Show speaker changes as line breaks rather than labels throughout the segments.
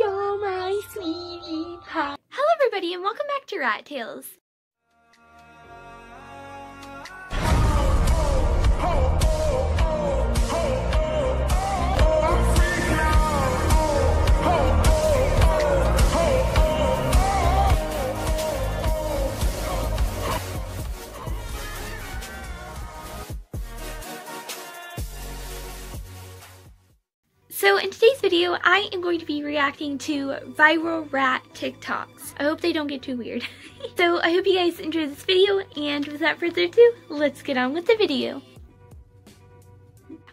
You're my. Hello everybody and welcome back to Rat Tales. Video, I am going to be reacting to viral rat TikToks. I hope they don't get too weird. so I hope you guys enjoy this video, and without further ado, let's get on with the video.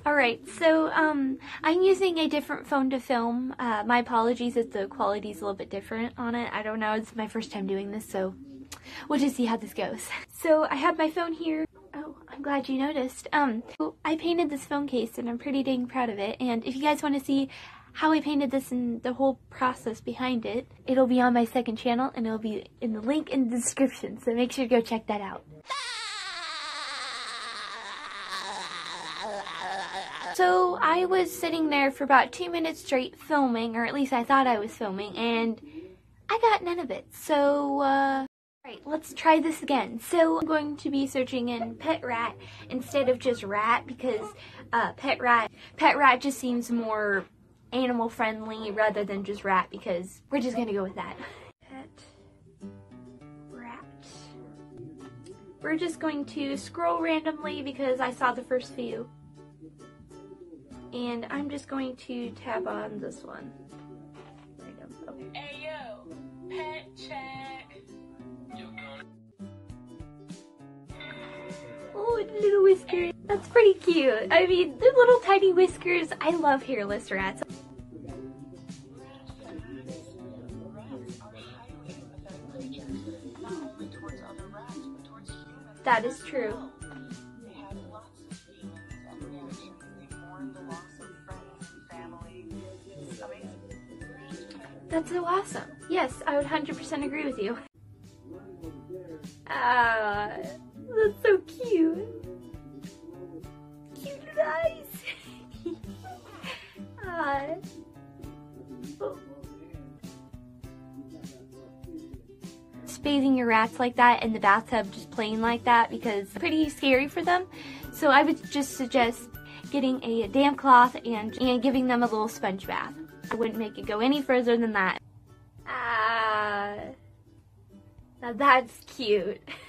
Alright, so um, I'm using a different phone to film. Uh, my apologies if the quality is a little bit different on it. I don't know, it's my first time doing this, so we'll just see how this goes. So I have my phone here. Oh, I'm glad you noticed. Um, I painted this phone case and I'm pretty dang proud of it. And if you guys want to see how I painted this and the whole process behind it, it'll be on my second channel and it'll be in the link in the description. So make sure to go check that out. So I was sitting there for about two minutes straight filming, or at least I thought I was filming, and I got none of it. So, uh, Alright, let's try this again. So I'm going to be searching in pet rat instead of just rat because uh, pet rat pet rat just seems more animal friendly rather than just rat because we're just gonna go with that. Pet rat. We're just going to scroll randomly because I saw the first few. And I'm just going to tap on this one. Random. Okay.
Hey yo, pet check.
Oh, little whiskers. That's pretty cute. I mean, the little tiny whiskers. I love hairless rats. That is true. That's so awesome. Yes, I would 100% agree with you. Ah. That's so cute. Cute eyes. ah. Bathing your rats like that in the bathtub, just playing like that because pretty scary for them. So I would just suggest getting a damp cloth and, and giving them a little sponge bath. I wouldn't make it go any further than that. Ah, now that's cute.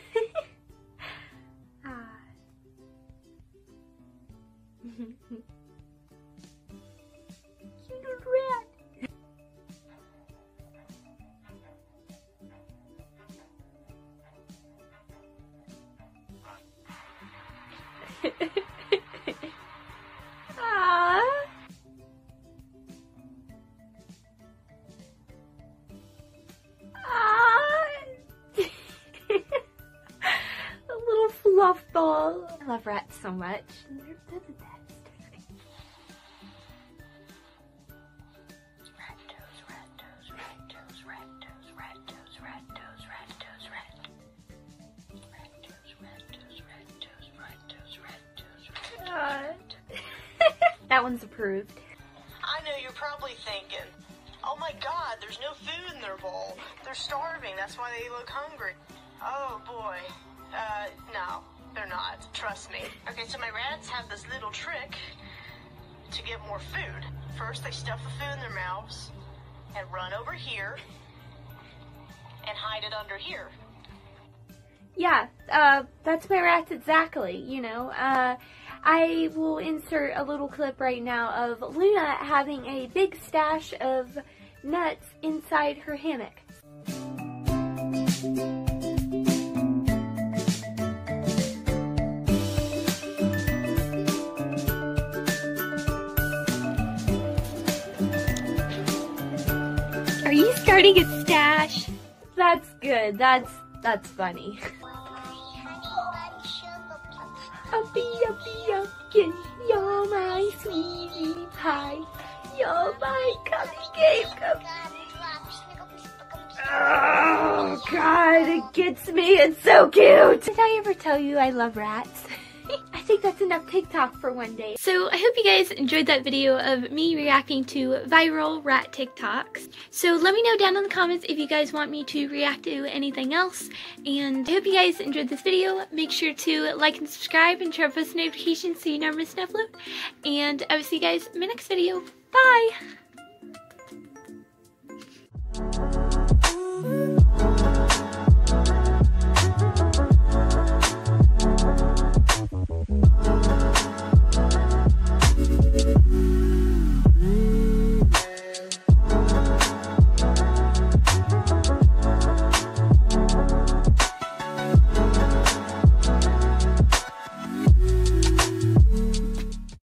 fluff ball. I love rats so much. They're, they're the best. that one's approved.
I know you're probably thinking, oh my god, there's no food in their bowl. They're starving, that's why they look hungry. Oh boy. Uh, no, they're not. Trust me. Okay, so my rats have this little trick to get more food. First, they stuff the food in their mouths and run over here and hide it under here.
Yeah, uh, that's my rats exactly, you know. Uh, I will insert a little clip right now of Luna having a big stash of nuts inside her hammock. Are you starting a stash? That's good. That's that's funny. Uppy, uppy, upkin, you're my sweetie pie. You're my cupcake. Oh, God, it gets me. It's so cute. Did I ever tell you I love rats? Think that's enough TikTok for one day. So I hope you guys enjoyed that video of me reacting to viral rat TikToks. So let me know down in the comments if you guys want me to react to anything else. And I hope you guys enjoyed this video. Make sure to like and subscribe and turn on post notifications so you never miss an upload. And I will see you guys in my next video. Bye!